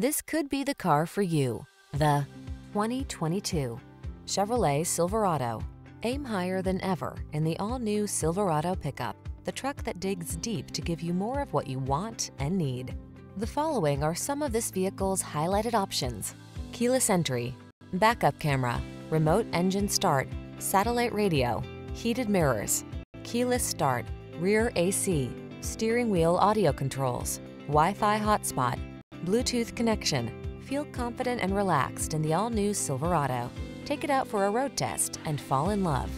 This could be the car for you. The 2022 Chevrolet Silverado. Aim higher than ever in the all-new Silverado pickup, the truck that digs deep to give you more of what you want and need. The following are some of this vehicle's highlighted options. Keyless entry, backup camera, remote engine start, satellite radio, heated mirrors, keyless start, rear AC, steering wheel audio controls, Wi-Fi hotspot, Bluetooth connection. Feel confident and relaxed in the all-new Silverado. Take it out for a road test and fall in love.